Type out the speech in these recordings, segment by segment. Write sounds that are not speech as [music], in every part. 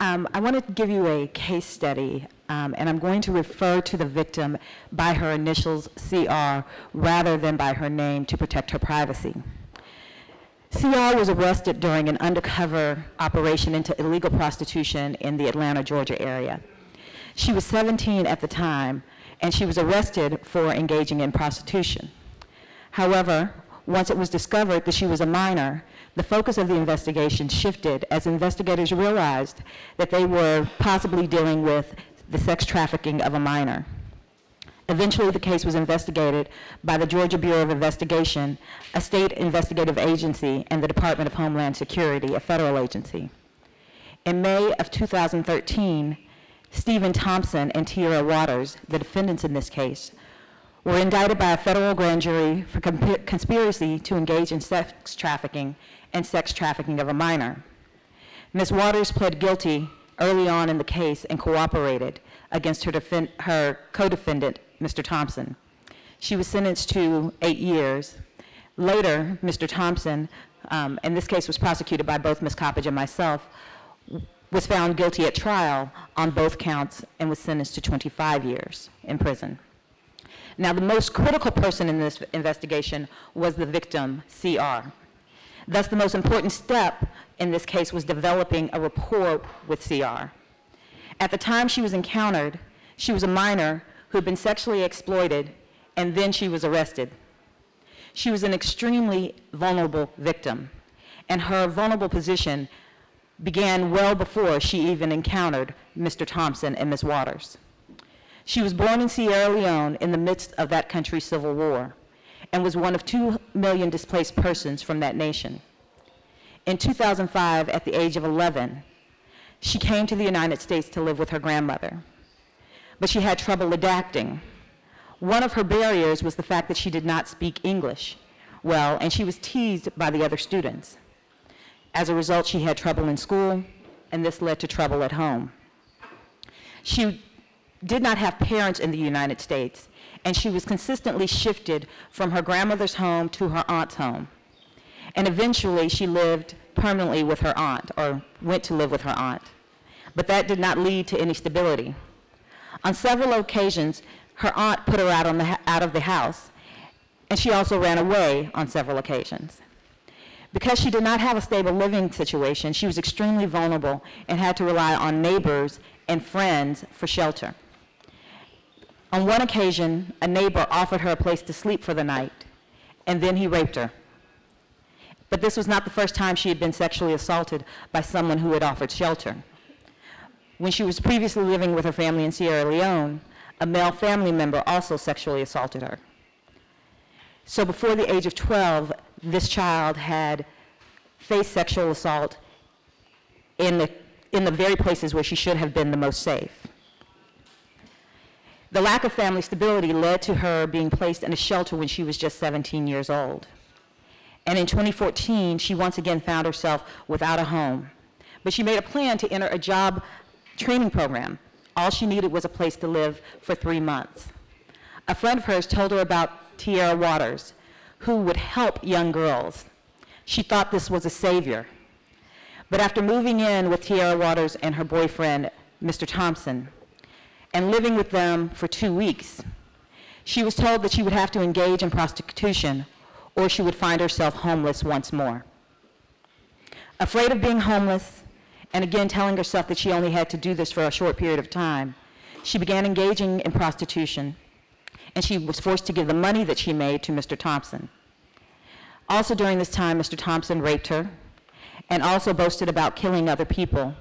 Um, I want to give you a case study, um, and I'm going to refer to the victim by her initials CR rather than by her name to protect her privacy. CR was arrested during an undercover operation into illegal prostitution in the Atlanta, Georgia area. She was 17 at the time, and she was arrested for engaging in prostitution. However, once it was discovered that she was a minor, the focus of the investigation shifted as investigators realized that they were possibly dealing with the sex trafficking of a minor. Eventually, the case was investigated by the Georgia Bureau of Investigation, a state investigative agency, and the Department of Homeland Security, a federal agency. In May of 2013, Stephen Thompson and Tierra Waters, the defendants in this case, were indicted by a federal grand jury for conspiracy to engage in sex trafficking and sex trafficking of a minor. Ms. Waters pled guilty early on in the case and cooperated against her, her co-defendant, Mr. Thompson. She was sentenced to eight years. Later, Mr. Thompson, um, and this case was prosecuted by both Ms. Coppedge and myself, was found guilty at trial on both counts and was sentenced to 25 years in prison. Now, the most critical person in this investigation was the victim, CR. Thus, the most important step in this case was developing a rapport with CR. At the time she was encountered, she was a minor who had been sexually exploited, and then she was arrested. She was an extremely vulnerable victim, and her vulnerable position began well before she even encountered Mr. Thompson and Ms. Waters. She was born in Sierra Leone in the midst of that country's civil war and was one of 2 million displaced persons from that nation. In 2005, at the age of 11, she came to the United States to live with her grandmother. But she had trouble adapting. One of her barriers was the fact that she did not speak English well, and she was teased by the other students. As a result, she had trouble in school, and this led to trouble at home. She did not have parents in the United States, and she was consistently shifted from her grandmother's home to her aunt's home. And eventually, she lived permanently with her aunt, or went to live with her aunt. But that did not lead to any stability. On several occasions, her aunt put her out, the, out of the house, and she also ran away on several occasions. Because she did not have a stable living situation, she was extremely vulnerable and had to rely on neighbors and friends for shelter. On one occasion, a neighbor offered her a place to sleep for the night, and then he raped her. But this was not the first time she had been sexually assaulted by someone who had offered shelter. When she was previously living with her family in Sierra Leone, a male family member also sexually assaulted her. So before the age of 12, this child had faced sexual assault in the, in the very places where she should have been the most safe. The lack of family stability led to her being placed in a shelter when she was just 17 years old. And in 2014, she once again found herself without a home. But she made a plan to enter a job training program. All she needed was a place to live for three months. A friend of hers told her about Tierra Waters, who would help young girls. She thought this was a savior. But after moving in with Tierra Waters and her boyfriend, Mr. Thompson, and living with them for two weeks. She was told that she would have to engage in prostitution or she would find herself homeless once more. Afraid of being homeless, and again telling herself that she only had to do this for a short period of time, she began engaging in prostitution, and she was forced to give the money that she made to Mr. Thompson. Also during this time, Mr. Thompson raped her and also boasted about killing other people.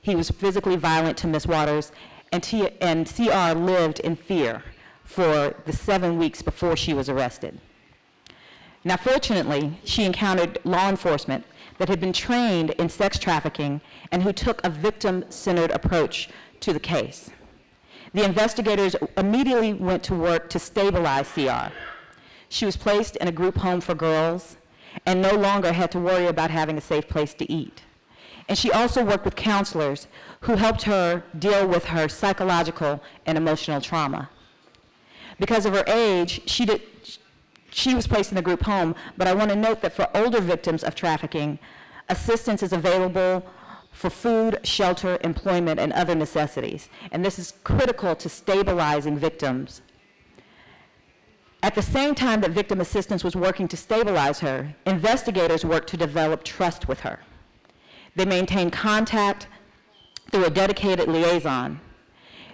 He was physically violent to Miss Waters and, T- and CR lived in fear for the seven weeks before she was arrested. Now, fortunately, she encountered law enforcement that had been trained in sex trafficking and who took a victim centered approach to the case. The investigators immediately went to work to stabilize CR. She was placed in a group home for girls and no longer had to worry about having a safe place to eat. And she also worked with counselors who helped her deal with her psychological and emotional trauma. Because of her age, she, did, she was placed in a group home, but I want to note that for older victims of trafficking, assistance is available for food, shelter, employment, and other necessities. And this is critical to stabilizing victims. At the same time that victim assistance was working to stabilize her, investigators worked to develop trust with her. They maintained contact through a dedicated liaison.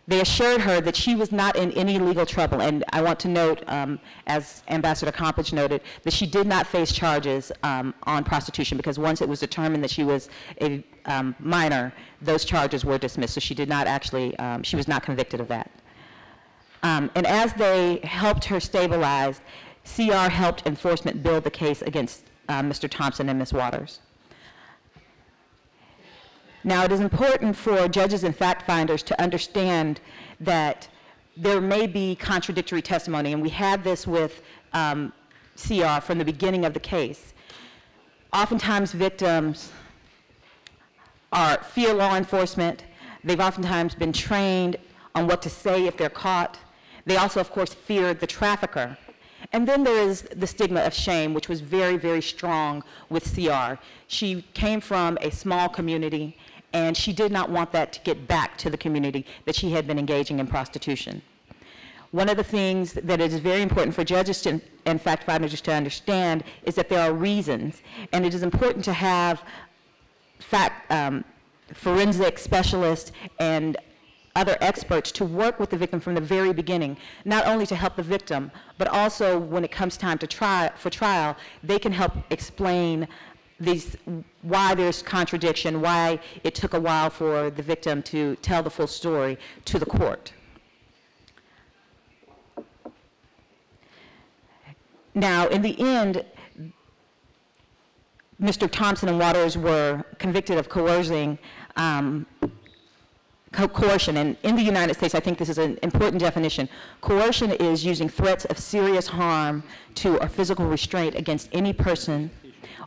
They assured her that she was not in any legal trouble, and I want to note, um, as Ambassador Coppedge noted, that she did not face charges um, on prostitution because once it was determined that she was a um, minor, those charges were dismissed. So she did not actually, um, she was not convicted of that. Um, and as they helped her stabilize, CR helped enforcement build the case against uh, Mr. Thompson and Ms. Waters. Now, it is important for judges and fact finders to understand that there may be contradictory testimony, and we had this with um, CR from the beginning of the case. Oftentimes, victims are fear law enforcement. They've oftentimes been trained on what to say if they're caught. They also, of course, fear the trafficker. And then there is the stigma of shame, which was very, very strong with CR. She came from a small community and she did not want that to get back to the community that she had been engaging in prostitution. One of the things that is very important for judges to, and fact finders to understand is that there are reasons, and it is important to have fact, um, forensic specialists and other experts to work with the victim from the very beginning, not only to help the victim, but also when it comes time to try for trial, they can help explain these, why there's contradiction, why it took a while for the victim to tell the full story to the court. Now, in the end, Mr. Thompson and Waters were convicted of coercing, um, co coercion. And in the United States, I think this is an important definition. Coercion is using threats of serious harm to or physical restraint against any person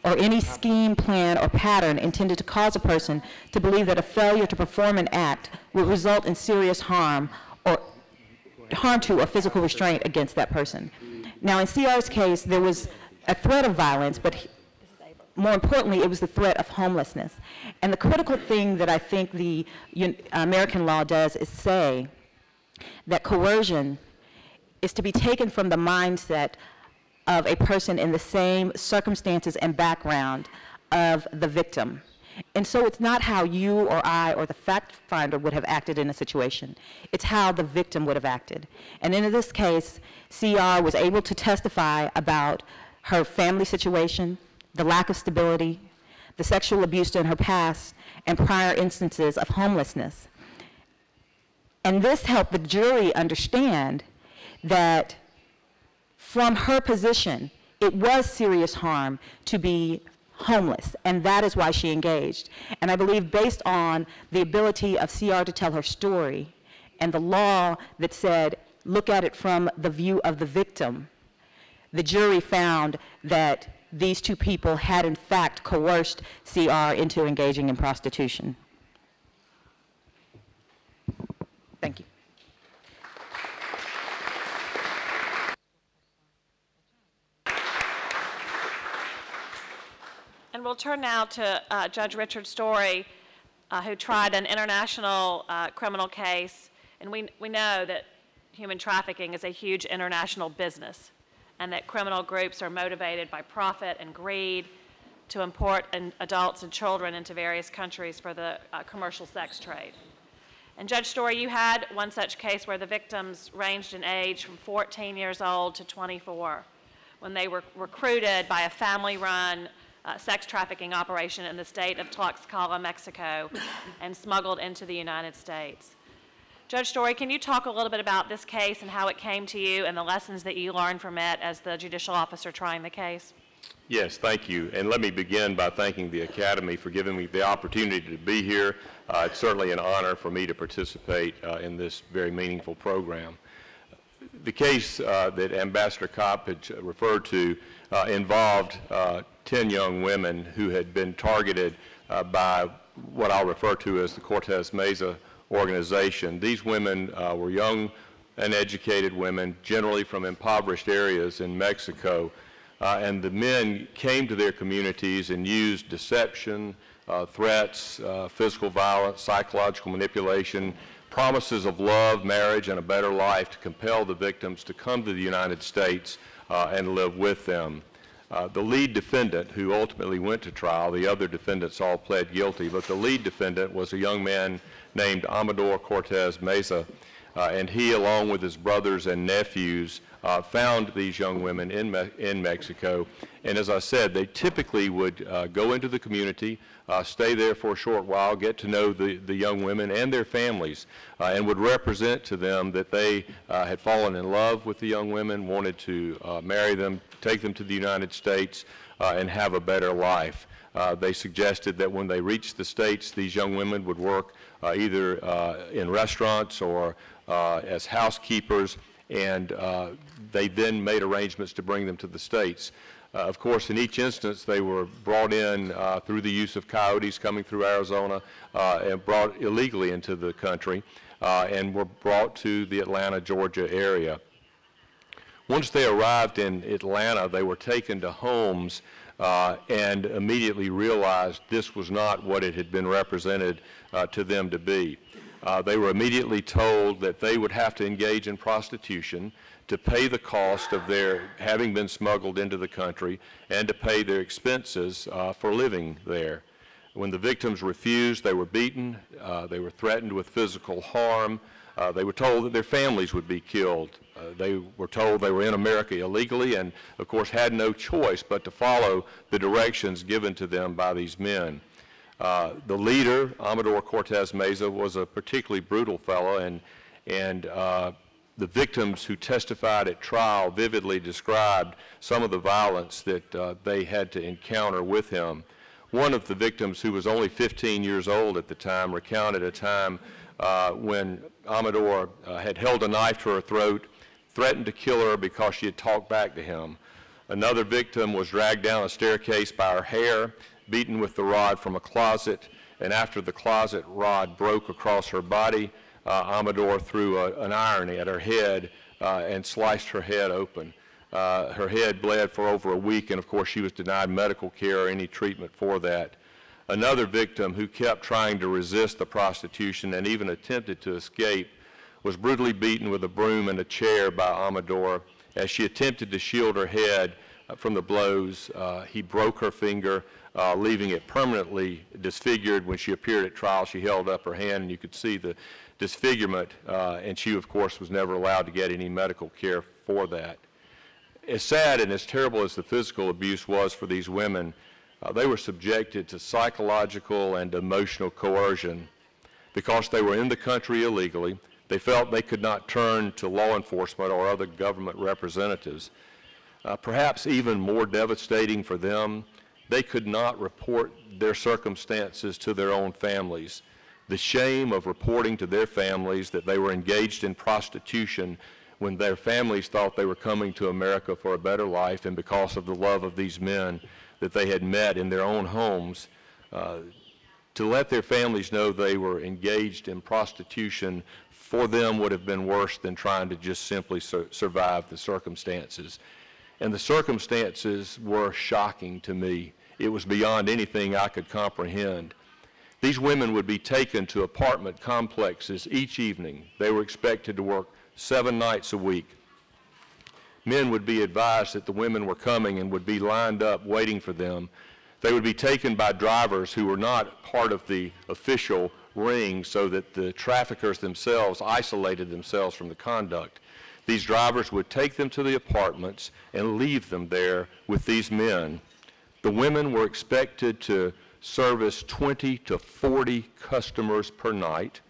or any scheme, plan, or pattern intended to cause a person to believe that a failure to perform an act would result in serious harm or harm to or physical restraint against that person. Now, in CR's case, there was a threat of violence, but more importantly, it was the threat of homelessness. And the critical thing that I think the American law does is say that coercion is to be taken from the mindset of a person in the same circumstances and background of the victim. And so it's not how you or I or the fact finder would have acted in a situation. It's how the victim would have acted. And in this case, CR was able to testify about her family situation, the lack of stability, the sexual abuse in her past, and prior instances of homelessness. And this helped the jury understand that from her position, it was serious harm to be homeless, and that is why she engaged. And I believe based on the ability of CR to tell her story and the law that said, look at it from the view of the victim, the jury found that these two people had in fact coerced CR into engaging in prostitution. Thank you. And we'll turn now to uh, Judge Richard Story, uh, who tried an international uh, criminal case. And we, we know that human trafficking is a huge international business and that criminal groups are motivated by profit and greed to import adults and children into various countries for the uh, commercial sex trade. And Judge Story, you had one such case where the victims ranged in age from 14 years old to 24 when they were recruited by a family run uh, sex trafficking operation in the state of Tlaxcala, Mexico, [coughs] and smuggled into the United States. Judge Story, can you talk a little bit about this case and how it came to you and the lessons that you learned from it as the judicial officer trying the case? Yes, thank you. And let me begin by thanking the Academy for giving me the opportunity to be here. Uh, it's certainly an honor for me to participate uh, in this very meaningful program. The case uh, that Ambassador Coppedge referred to uh, involved uh, 10 young women who had been targeted uh, by what I'll refer to as the Cortez Meza organization. These women uh, were young and educated women, generally from impoverished areas in Mexico, uh, and the men came to their communities and used deception, uh, threats, uh, physical violence, psychological manipulation, promises of love, marriage, and a better life to compel the victims to come to the United States uh, and live with them. Uh, the lead defendant, who ultimately went to trial, the other defendants all pled guilty, but the lead defendant was a young man named Amador Cortez Meza, uh, and he, along with his brothers and nephews, uh, found these young women in, Me- in Mexico. And as I said, they typically would uh, go into the community, uh, stay there for a short while, get to know the, the young women and their families, uh, and would represent to them that they uh, had fallen in love with the young women, wanted to uh, marry them, take them to the United States, and have a better life. They suggested that when they reached the States, these young women would work either in restaurants or as housekeepers, and uh, they then made arrangements to bring them to the States. Uh, Of course, in each instance, they were brought in uh, through the use of coyotes coming through Arizona uh, and brought illegally into the country uh, and were brought to the Atlanta, Georgia area. Once they arrived in Atlanta, they were taken to homes uh, and immediately realized this was not what it had been represented to them to be. Uh, they were immediately told that they would have to engage in prostitution to pay the cost of their having been smuggled into the country and to pay their expenses uh, for living there. When the victims refused, they were beaten, uh, they were threatened with physical harm, uh, they were told that their families would be killed. Uh, they were told they were in America illegally and, of course, had no choice but to follow the directions given to them by these men. Uh, the leader, Amador Cortez Meza, was a particularly brutal fellow, and, and uh, the victims who testified at trial vividly described some of the violence that uh, they had to encounter with him. One of the victims, who was only 15 years old at the time, recounted a time uh, when Amador uh, had held a knife to her throat, threatened to kill her because she had talked back to him. Another victim was dragged down a staircase by her hair, beaten with the rod from a closet, and after the closet rod broke across her body, uh, Amador threw a, an iron at her head uh, and sliced her head open. Uh, her head bled for over a week, and of course, she was denied medical care or any treatment for that. Another victim who kept trying to resist the prostitution and even attempted to escape was brutally beaten with a broom and a chair by Amador. As she attempted to shield her head uh, from the blows, uh, he broke her finger, uh, leaving it permanently disfigured. When she appeared at trial, she held up her hand, and you could see the disfigurement, uh, and she, of course, was never allowed to get any medical care for that. As sad and as terrible as the physical abuse was for these women, uh, they were subjected to psychological and emotional coercion because they were in the country illegally. They felt they could not turn to law enforcement or other government representatives. Uh, perhaps even more devastating for them, they could not report their circumstances to their own families. The shame of reporting to their families that they were engaged in prostitution when their families thought they were coming to America for a better life and because of the love of these men that they had met in their own homes, uh, to let their families know they were engaged in prostitution for them would have been worse than trying to just simply sur- survive the circumstances. And the circumstances were shocking to me. It was beyond anything I could comprehend. These women would be taken to apartment complexes each evening. They were expected to work seven nights a week. Men would be advised that the women were coming and would be lined up waiting for them. They would be taken by drivers who were not part of the official ring so that the traffickers themselves isolated themselves from the conduct. These drivers would take them to the apartments and leave them there with these men. The women were expected to service 20 to 40 customers per night.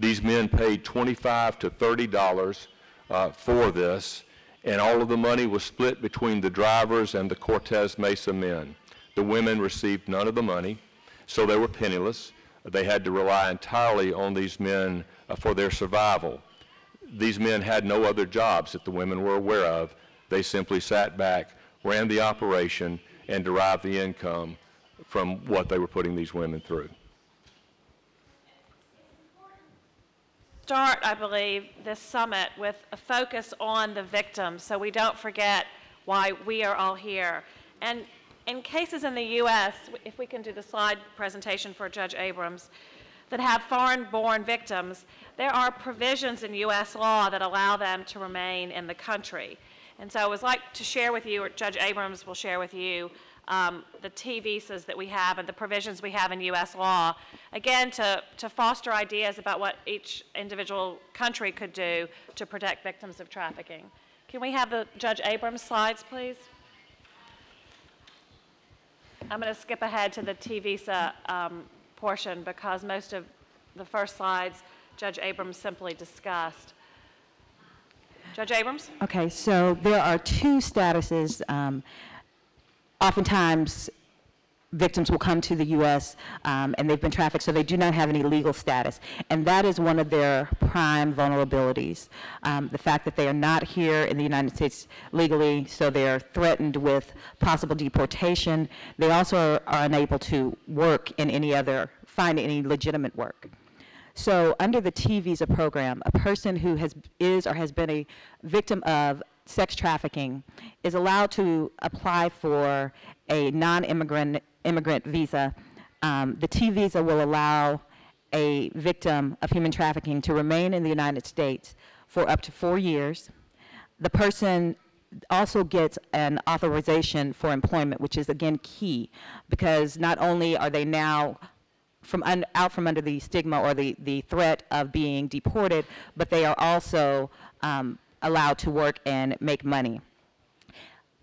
These men paid 25 to 30 dollars uh, for this, and all of the money was split between the drivers and the Cortez Meza men. The women received none of the money, so they were penniless. They had to rely entirely on these men uh, for their survival. These men had no other jobs that the women were aware of. They simply sat back, ran the operation, and derive the income from what they were putting these women through. Start, I believe, this summit with a focus on the victims so we don't forget why we are all here. And in cases in the U.S., if we can do the slide presentation for Judge Abrams, that have foreign-born victims, there are provisions in U.S. law that allow them to remain in the country. And so I would like to share with you, or Judge Abrams will share with you, um, the T visas that we have and the provisions we have in U.S. law, again, to, to foster ideas about what each individual country could do to protect victims of trafficking. Can we have the Judge Abrams slides, please? I'm going to skip ahead to the T visa um, portion because most of the first slides Judge Abrams simply discussed. Judge Abrams? Okay, so there are two statuses. Um, oftentimes, victims will come to the U.S. Um, and they've been trafficked, so they do not have any legal status. And that is one of their prime vulnerabilities. Um, the fact that they are not here in the United States legally, so they are threatened with possible deportation. They also are, are unable to work in any other, find any legitimate work. So under the T visa program, a person who has, is or has been a victim of sex trafficking is allowed to apply for a non-immigrant immigrant visa. Um, the T visa will allow a victim of human trafficking to remain in the United States for up to four years. The person also gets an authorization for employment, which is again key, because not only are they now from un, out from under the stigma or the, the threat of being deported, but they are also um, allowed to work and make money.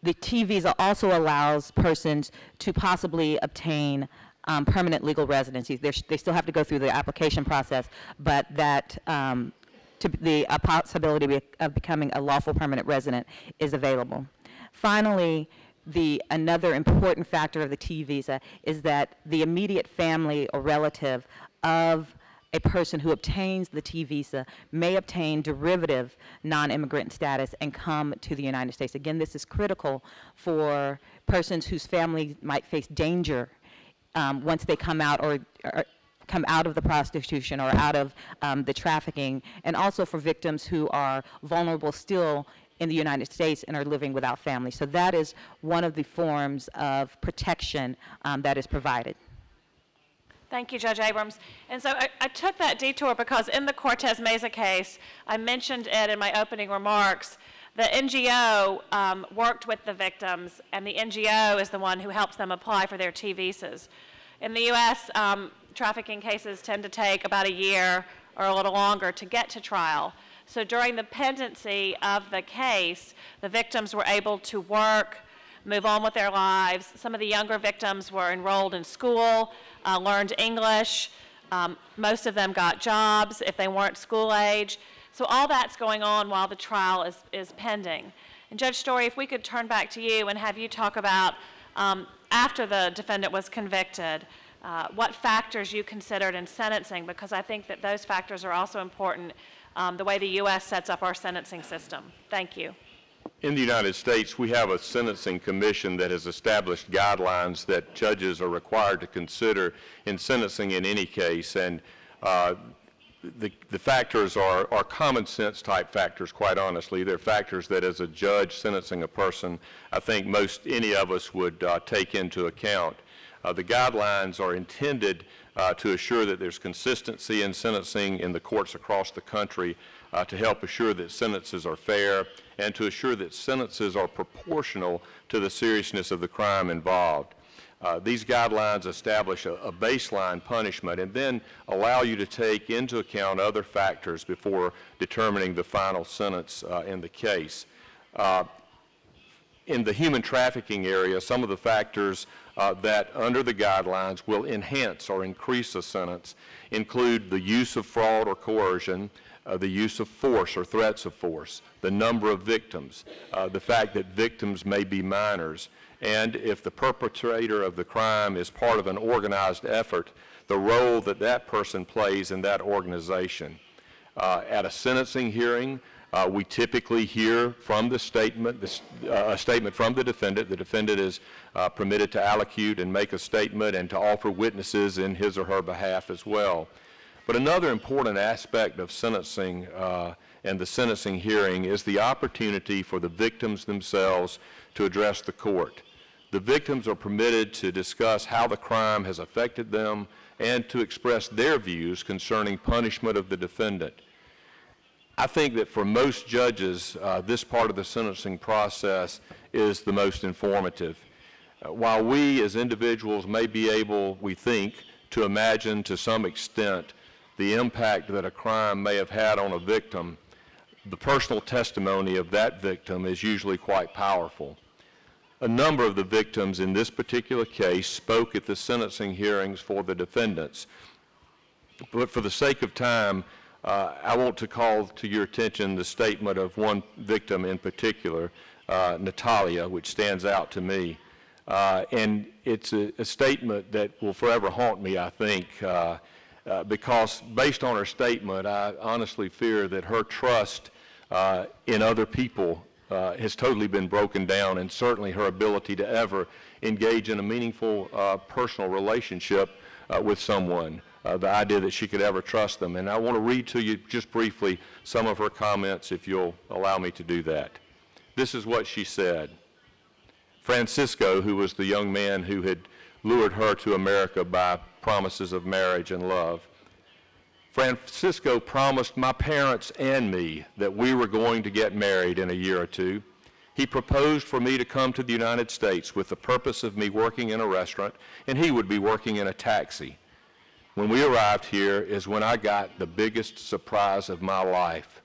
The T visa also allows persons to possibly obtain um, permanent legal residency. They're, they still have to go through the application process, but that um, to the possibility of becoming a lawful permanent resident is available. Finally, the another important factor of the T visa is that the immediate family or relative of a person who obtains the T visa may obtain derivative non-immigrant status and come to the United States. Again, this is critical for persons whose family might face danger um, once they come out or, or, come out of the prostitution or out of um, the trafficking, and also for victims who are vulnerable still in the United States and are living without family. So that is one of the forms of protection um, that is provided. Thank you, Judge Abrams. And so I, I, took that detour because in the Cortez Meza case, I mentioned it in my opening remarks. The NGO um, worked with the victims, and the NGO is the one who helps them apply for their T visas. In the U.S., um, trafficking cases tend to take about a year or a little longer to get to trial. So during the pendency of the case, the victims were able to work, move on with their lives. Some of the younger victims were enrolled in school, uh, learned English. Um, most of them got jobs if they weren't school age. So all that's going on while the trial is, is pending. And Judge Story, if we could turn back to you and have you talk about um, after the defendant was convicted, uh, what factors you considered in sentencing, because I think that those factors are also important um, the way the U.S. sets up our sentencing system. Thank you. In the United States, we have a sentencing commission that has established guidelines that judges are required to consider in sentencing in any case. And uh, the, the, factors are, are, common sense type factors, quite honestly. They're factors that, as a judge sentencing a person, I think most any of us would uh, take into account. Uh, the guidelines are intended uh, to assure that there's consistency in sentencing in the courts across the country uh, to help assure that sentences are fair and to assure that sentences are proportional to the seriousness of the crime involved. Uh, these guidelines establish a, a, baseline punishment and then allow you to take into account other factors before determining the final sentence uh, in the case. Uh, in the human trafficking area, some of the factors uh, that under the guidelines will enhance or increase a sentence include the use of fraud or coercion, uh, the use of force or threats of force, the number of victims, uh, the fact that victims may be minors, and if the perpetrator of the crime is part of an organized effort, the role that that person plays in that organization. Uh, at a sentencing hearing, uh, we typically hear from the statement, this, uh, a statement from the defendant. The defendant is uh, permitted to allocute and make a statement and to offer witnesses in his or her behalf as well. But another important aspect of sentencing uh, and the sentencing hearing is the opportunity for the victims themselves to address the court. The victims are permitted to discuss how the crime has affected them and to express their views concerning punishment of the defendant. I think that for most judges, uh, this part of the sentencing process is the most informative. Uh, while we as individuals may be able, we think, to imagine to some extent the impact that a crime may have had on a victim, the personal testimony of that victim is usually quite powerful. A number of the victims in this particular case spoke at the sentencing hearings for the defendants. But for the sake of time, uh, I want to call to your attention the statement of one victim in particular, uh, Natalia, which stands out to me. Uh, and it's a, a, statement that will forever haunt me, I think, uh, uh, because based on her statement, I honestly fear that her trust uh, in other people uh, has totally been broken down, and certainly her ability to ever engage in a meaningful uh, personal relationship uh, with someone. Uh, the idea that she could ever trust them. And I want to read to you just briefly some of her comments, if you'll allow me to do that. This is what she said. Francisco, who was the young man who had lured her to America by promises of marriage and love, Francisco promised my parents and me that we were going to get married in a year or two. He proposed for me to come to the United States with the purpose of me working in a restaurant, and he would be working in a taxi. When we arrived here is when I got the biggest surprise of my life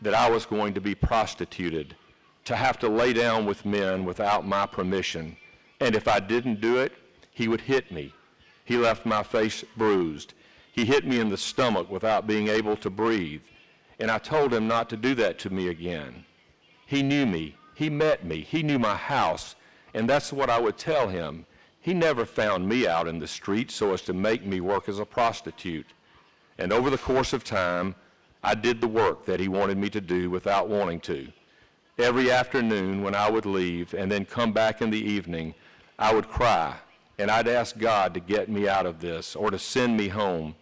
that I was going to be prostituted, to have to lay down with men without my permission. And if I didn't do it, he would hit me. He left my face bruised. He hit me in the stomach without being able to breathe. And I told him not to do that to me again. He knew me. He met me. He knew my house. And that's what I would tell him. He never found me out in the street so as to make me work as a prostitute. And over the course of time, I did the work that he wanted me to do without wanting to. Every afternoon when I would leave and then come back in the evening, I would cry and I'd ask God to get me out of this or to send me home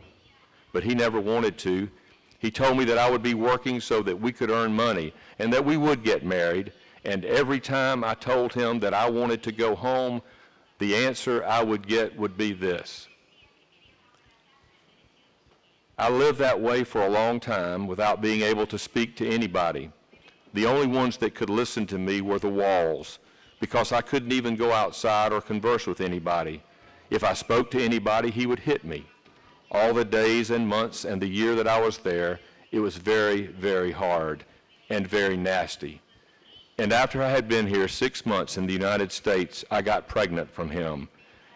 but he never wanted to. He told me that I would be working so that we could earn money and that we would get married. And every time I told him that I wanted to go home, the answer I would get would be this. I lived that way for a long time without being able to speak to anybody. The only ones that could listen to me were the walls because I couldn't even go outside or converse with anybody. If I spoke to anybody, he would hit me all the days and months and the year that I was there, it was very, very hard and very nasty. And after I had been here six months in the United States, I got pregnant from him.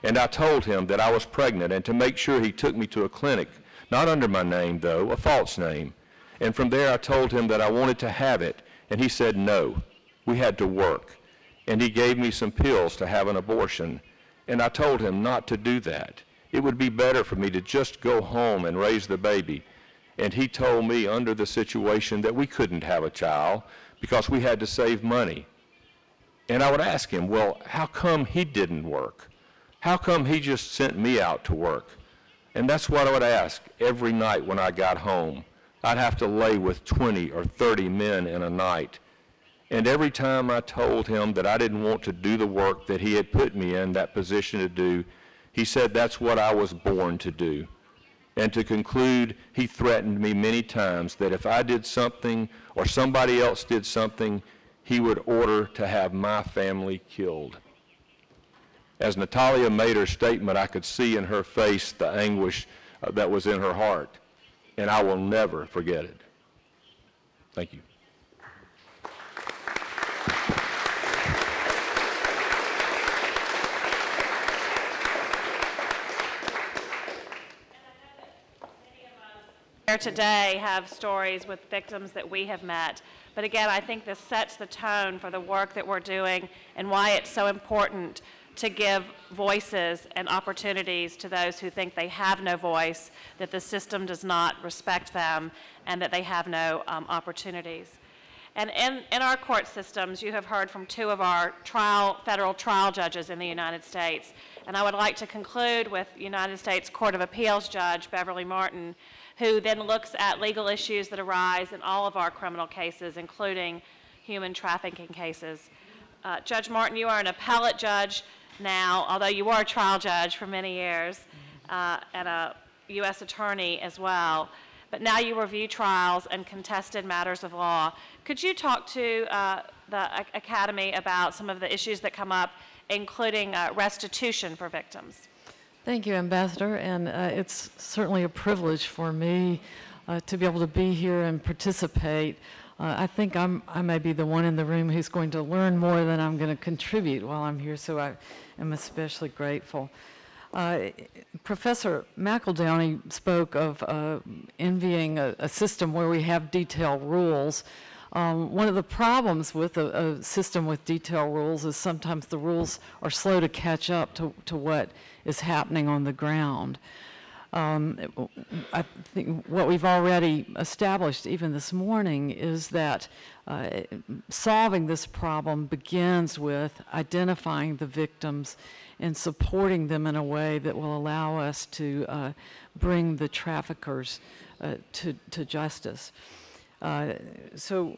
And I told him that I was pregnant and to make sure he took me to a clinic, not under my name though, a false name. And from there I told him that I wanted to have it, and he said no. We had to work. And he gave me some pills to have an abortion. And I told him not to do that. It would be better for me to just go home and raise the baby. And he told me under the situation that we couldn't have a child because we had to save money. And I would ask him, well, how come he didn't work? How come he just sent me out to work? And that's what I would ask every night when I got home. I'd have to lay with 20 or 30 men in a night. And every time I told him that I didn't want to do the work that he had put me in that position to do, he said, That's what I was born to do. And to conclude, he threatened me many times that if I did something or somebody else did something, he would order to have my family killed. As Natalia made her statement, I could see in her face the anguish uh, that was in her heart, and I will never forget it. Thank you. Here today have stories with victims that we have met. But again, I think this sets the tone for the work that we're doing and why it's so important to give voices and opportunities to those who think they have no voice, that the system does not respect them, and that they have no um, opportunities. And in, in our court systems, you have heard from two of our trial, federal trial judges in the United States, And I would like to conclude with United States Court of Appeals Judge Beverly Martin, who then looks at legal issues that arise in all of our criminal cases, including human trafficking cases. Uh, Judge Martin, you are an appellate judge now, although you were a trial judge for many years, uh, and a U.S. attorney as well. But now you review trials and contested matters of law. Could you talk to uh, the Academy about some of the issues that come up, including uh, restitution for victims? Thank you, Ambassador, and uh, it's certainly a privilege for me uh, to be able to be here and participate. Uh, I think I'm, I may be the one in the room who's going to learn more than I'm going to contribute while I'm here, so I am especially grateful. Uh, Professor McEldowney spoke of uh, envying a, a system where we have detailed rules. Um, one of the problems with a, a system with detailed rules is sometimes the rules are slow to catch up to, to what is happening on the ground. Um, I think what we've already established, even this morning, is that uh, solving this problem begins with identifying the victims and supporting them in a way that will allow us to uh, bring the traffickers uh, to, to justice. Uh, so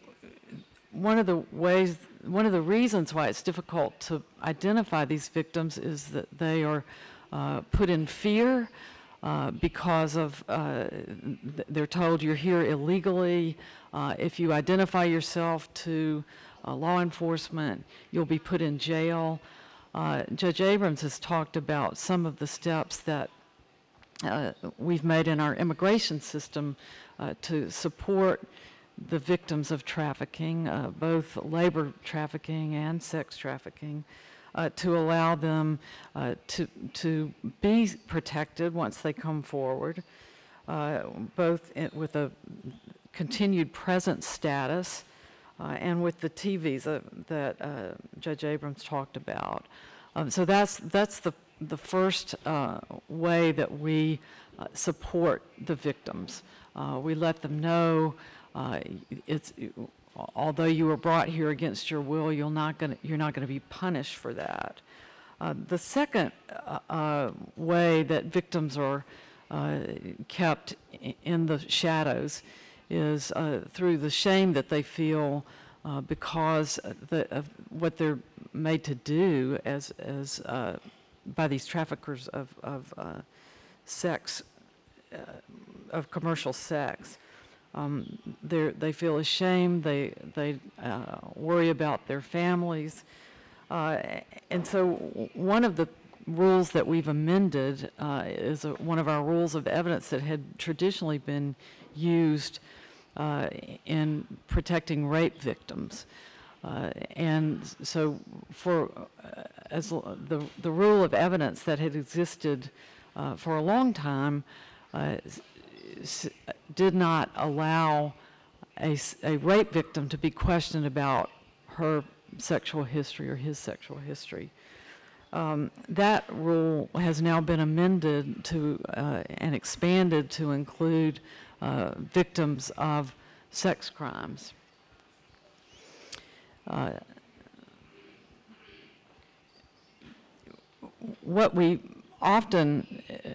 one of the ways, one of the reasons why it's difficult to identify these victims is that they are uh, put in fear uh, because of uh, th- they're told you're here illegally. Uh, if you identify yourself to uh, law enforcement, you'll be put in jail. Judge Abrams has talked about some of the steps that we've made in our immigration system to support the victims of trafficking, uh, both labor trafficking and sex trafficking, uh, to allow them uh, to, to be protected once they come forward, uh, both in, with a continued presence status uh, and with the T visa that uh, Judge Abrams talked about. Um, so that's, that's the, the first way that we support the victims. We let them know uh, it's, although you were brought here against your will, you're not going you're not going to be punished for that. Uh, the second uh, uh, way that victims are uh, kept in the shadows is uh, through the shame that they feel because the, of what they're made to do as, as by these traffickers of, of sex, of commercial sex. Um, they're, feel ashamed. They, they uh, worry about their families. Uh, and so, one of the rules that we've amended uh, is a, one of our rules of evidence that had traditionally been used uh, in protecting rape victims. Uh, and so, for uh, as the the rule of evidence that had existed for a long time uh, did not allow a rape victim to be questioned about her sexual history or his sexual history. Um, that rule has now been amended to uh, and expanded to include uh, victims of sex crimes. Uh, what we often uh,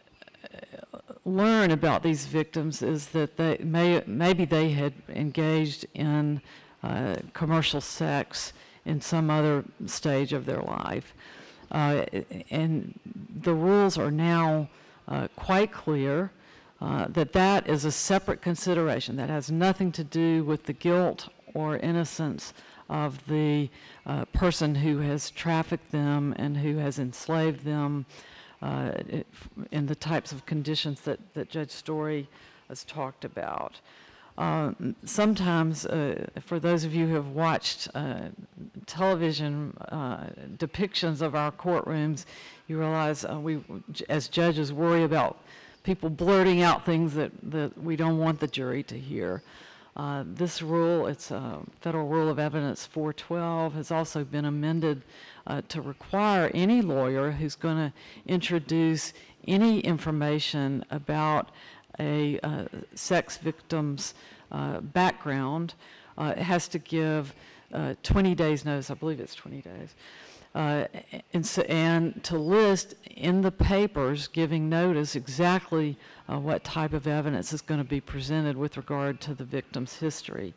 learn about these victims is that they may maybe they had engaged in uh, commercial sex in some other stage of their life, uh, and the rules are now uh, quite clear uh, that that is a separate consideration. That has nothing to do with the guilt or innocence of the uh, person who has trafficked them and who has enslaved them uh, in the types of conditions that, that Judge Story has talked about. Um, sometimes, uh, for those of you who have watched uh, television uh, depictions of our courtrooms, you realize uh, we, as judges, worry about people blurting out things that, that we don't want the jury to hear. Uh, this rule, it's uh, Federal Rule of Evidence 412, has also been amended uh, to require any lawyer who's going to introduce any information about a uh, sex victim's uh, background uh, has to give uh, 20 days notice. I believe it's 20 days. uh, and, so, and to list in the papers giving notice exactly uh, what type of evidence is going to be presented with regard to the victim's history.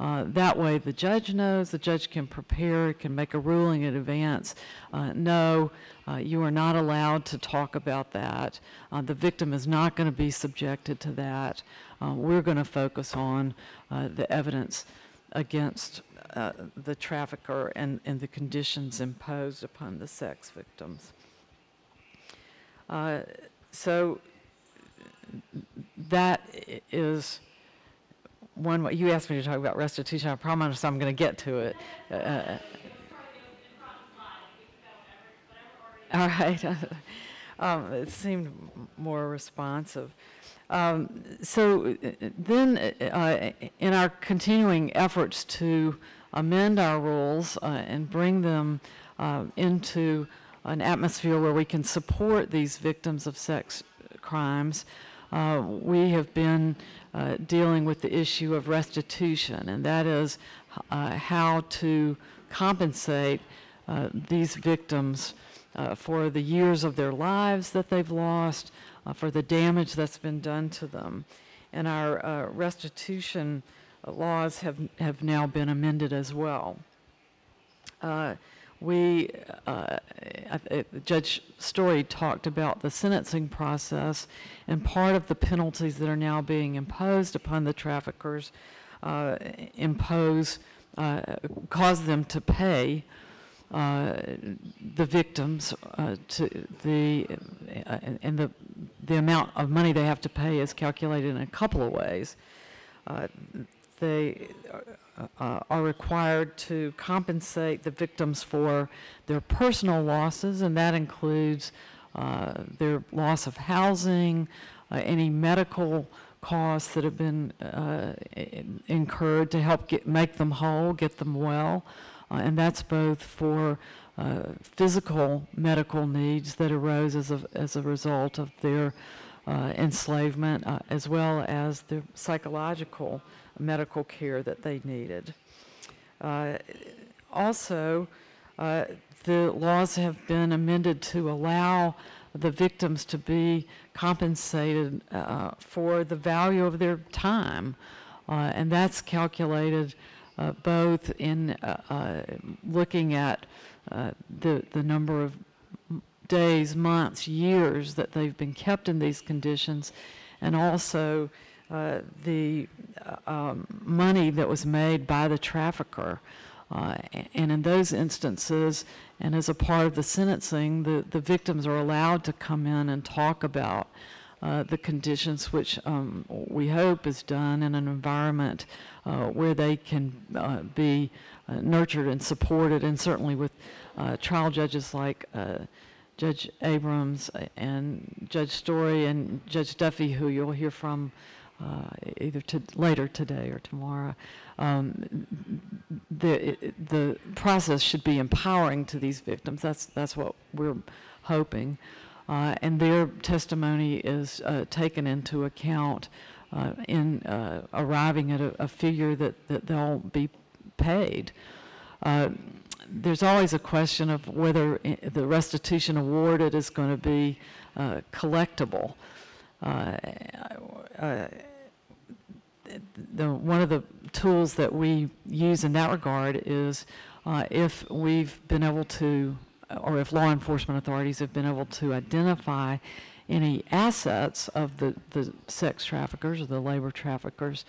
Uh, that way, the judge knows, the judge can prepare, can make a ruling in advance. Uh, no, uh, you are not allowed to talk about that. Uh, the victim is not going to be subjected to that. Uh, we're going to focus on uh, the evidence against the trafficker and, and the conditions imposed upon the sex victims. So that is one way. You asked me to talk about restitution. I promise I'm going to get to it. Uh, all right. [laughs] um, it seemed more responsive. Um, so uh, then, uh, in our continuing efforts to amend our rules uh, and bring them uh, into an atmosphere where we can support these victims of sex crimes, uh, we have been uh, dealing with the issue of restitution, and that is uh, how to compensate uh, these victims uh, for the years of their lives that they've lost, uh, for the damage that's been done to them. And our restitution laws have, have now been amended as well. We, uh, Judge Story talked about the sentencing process, and part of the penalties that are now being imposed upon the traffickers uh, impose, uh, cause them to pay uh, the victims uh, to the, uh, and the, the amount of money they have to pay is calculated in a couple of ways. They uh, are required to compensate the victims for their personal losses, and that includes uh, their loss of housing, uh, any medical costs that have been uh, in- incurred to help get, make them whole, get them well. Uh, and that's both for uh, physical medical needs that arose as a, as a result of their uh, enslavement, uh, as well as the psychological medical care that they needed. Uh, also, uh, the laws have been amended to allow the victims to be compensated uh, for the value of their time. Uh, and that's calculated uh, both in uh, looking at the, the number of days, months, years that they've been kept in these conditions, and also uh, the uh, um, money that was made by the trafficker. Uh, and in those instances, and as a part of the sentencing, the, the victims are allowed to come in and talk about uh, the conditions, which um, we hope is done in an environment uh, where they can uh, be nurtured and supported, and certainly with trial judges like Judge Abrams and Judge Story and Judge Duffy, who you'll hear from uh, either to, later today or tomorrow. Um, the the process should be empowering to these victims. That's that's what we're hoping, uh, and their testimony is uh, taken into account uh, in uh, arriving at a, a figure that that they'll be paid. Uh, there's always a question of whether the restitution awarded is going to be collectible. The, one of the tools that we use in that regard is uh, if we've been able to, or if law enforcement authorities have been able to identify any assets of the, the sex traffickers or the labor traffickers,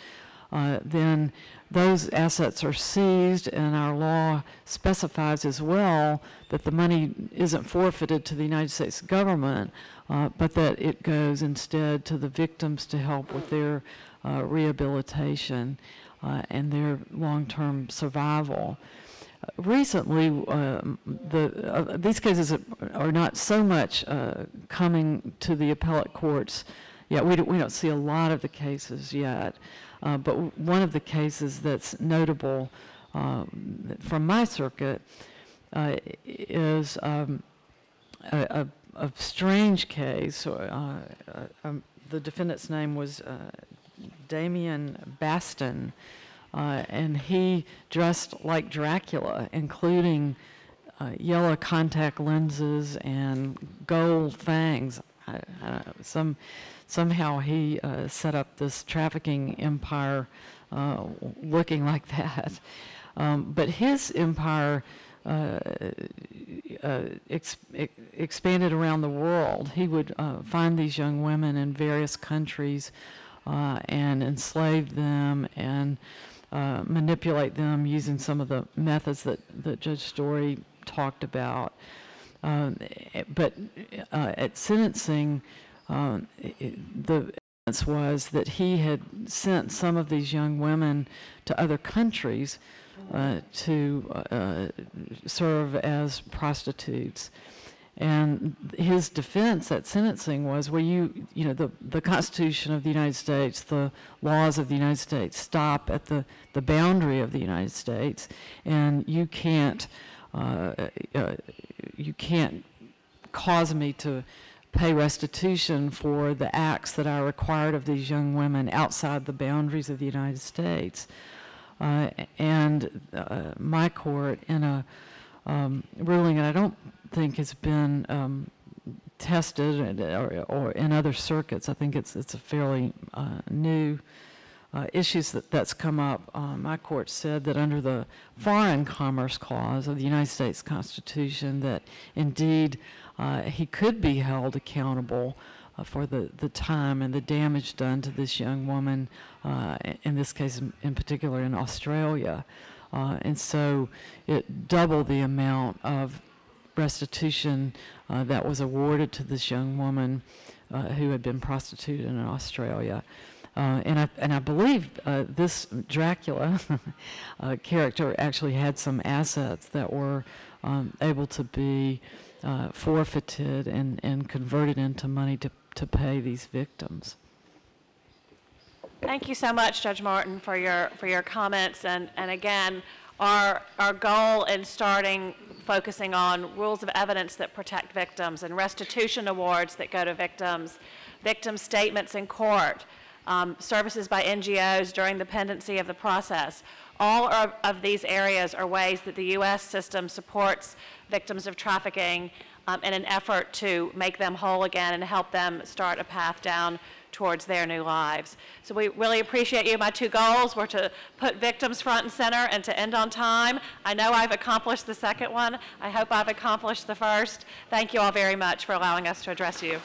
uh, then those assets are seized, and our law specifies as well that the money isn't forfeited to the United States government, uh, but that it goes instead to the victims to help with their uh, rehabilitation uh, and their long-term survival. Uh, Recently, um, the, uh, these cases are not so much uh, coming to the appellate courts yet. We don't, we don't see a lot of the cases yet. Uh, but one of the cases that's notable um, from my circuit uh, is um, a, a, a strange case. Uh, uh, um, the defendant's name was uh, Damion Baston, uh, and he dressed like Dracula, including uh, yellow contact lenses and gold fangs. I, I, some, somehow he uh, set up this trafficking empire uh, looking like [laughs] that. Um, but his empire uh, uh, ex- ex- expanded around the world. He would uh, find these young women in various countries uh, and enslave them and manipulate them using some of the methods that, that Judge Story talked about. Um, eh, but at sentencing, um, the evidence was that he had sent some of these young women to other countries uh, to uh, serve as prostitutes. And his defense at sentencing was, well, you, you know, the, the Constitution of the United States, the laws of the United States stop at the, the boundary of the United States, and you can't, uh, uh, you can't cause me to pay restitution for the acts that are required of these young women outside the boundaries of the United States. Uh, and uh, my court, in a um, ruling, and I don't think has been um, tested or, or, in other circuits. I think it's it's a fairly uh, new uh, issues that that's come up. Uh, my court said that under the Foreign Commerce Clause of the United States Constitution, that indeed uh, he could be held accountable. Uh, for the, the time and the damage done to this young woman, uh, in this case in particular in Australia. and so it doubled the amount of restitution uh, that was awarded to this young woman uh, who had been prostituted in Australia. Uh, and, I, and I believe uh, this Dracula [laughs] uh, character actually had some assets that were um, able to be uh, forfeited and, and converted into money to, to pay these victims. Thank you so much, Judge Martin, for your, for your comments. And, and again, our, our goal in starting focusing on rules of evidence that protect victims and restitution awards that go to victims, victim statements in court, um, services by NGOs during the pendency of the process. All of, of these areas are ways that the U.S. system supports victims of trafficking um, in an effort to make them whole again and help them start a path down towards their new lives. So we really appreciate you. My two goals were to put victims front and center and to end on time. I know I've accomplished the second one. I hope I've accomplished the first. Thank you all very much for allowing us to address you.